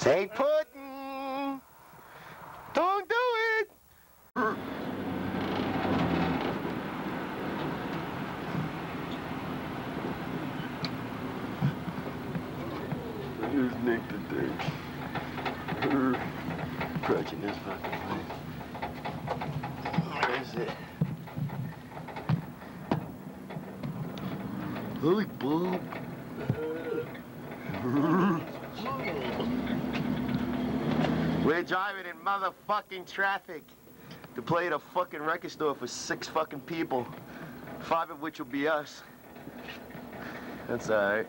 Say pudding. Don't do it. Here's Nick today. Crutching this fucking thing. Where's it? Holy boob. We're driving in motherfucking traffic to play at a fucking record store for six fucking people, five of which will be us. That's all right.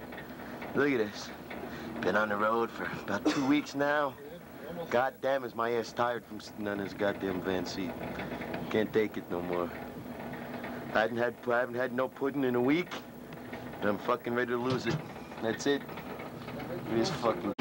Look at this. Been on the road for about two weeks now. God damn, is my ass tired from sitting on this goddamn van seat. Can't take it no more. I haven't had, I haven't had no pudding in a week, and I'm fucking ready to lose it. That's it. It is fucking.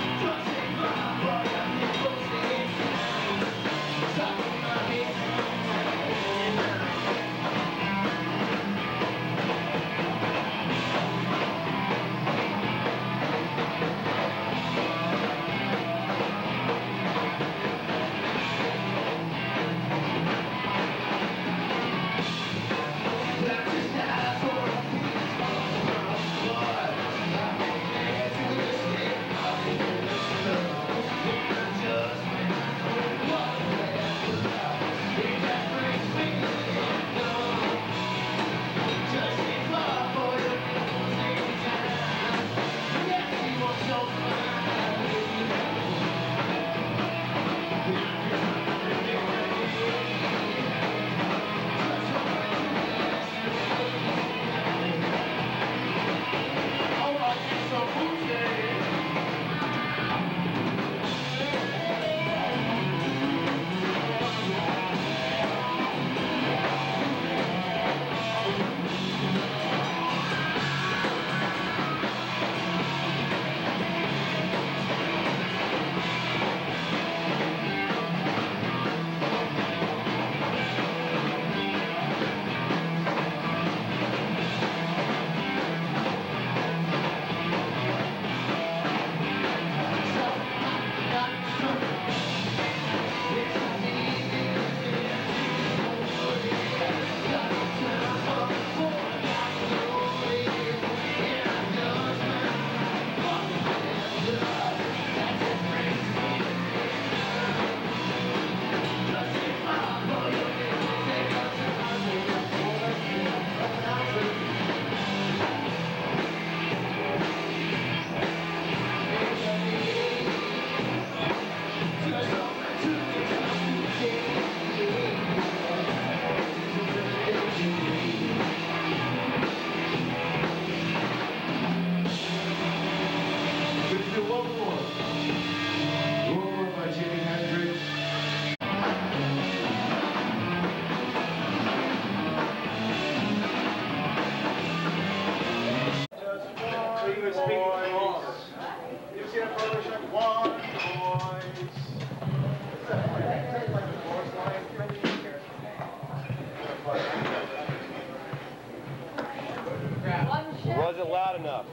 Loud enough.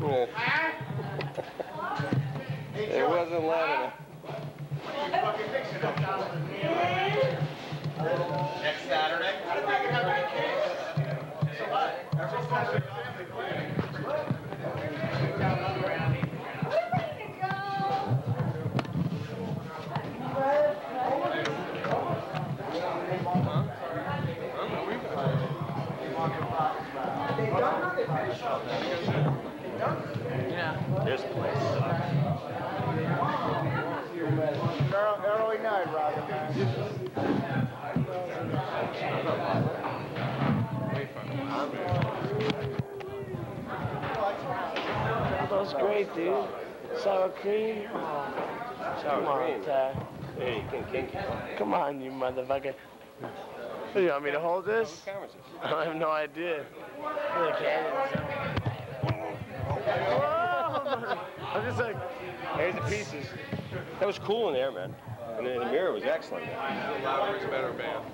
It wasn't loud enough. Next Saturday. Early night, Robin, man. That was great, dude. Sour cream. Oh, Sour come on, cream. Ty. Hey, you can kink it. Come on, you motherfucker. Do you want me to hold this? What camera is this? I have no idea. Look at it. Whoa! I'm just like, Here's the pieces. That was cool in there, man. And then the mirror was excellent. Louder is better band.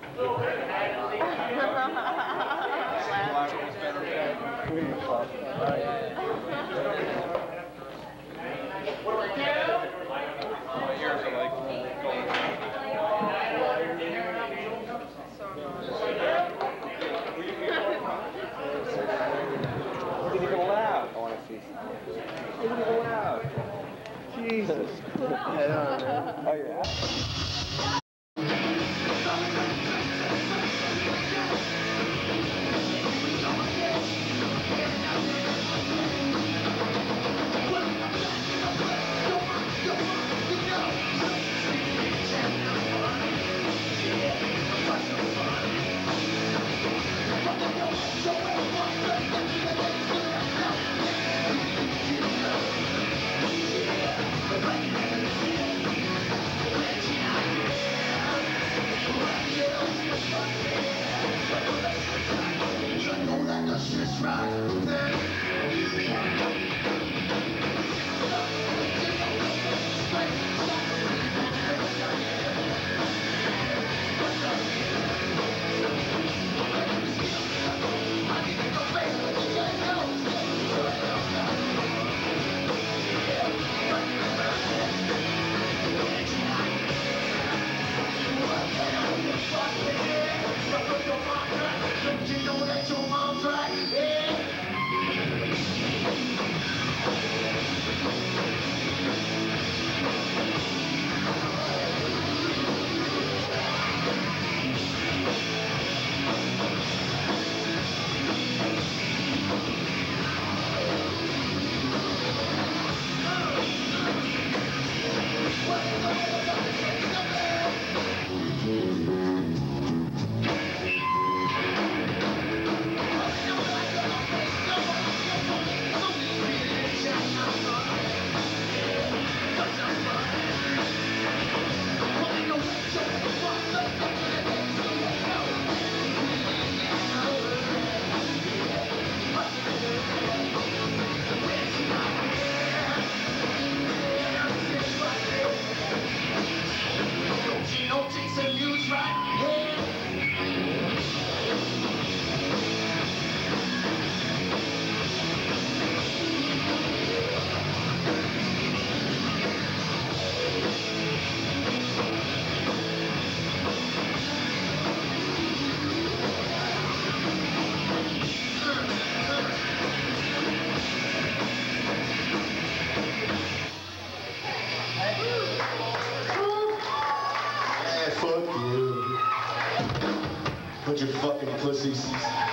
Jesus. Head on, man. Oh, yeah. Pussies.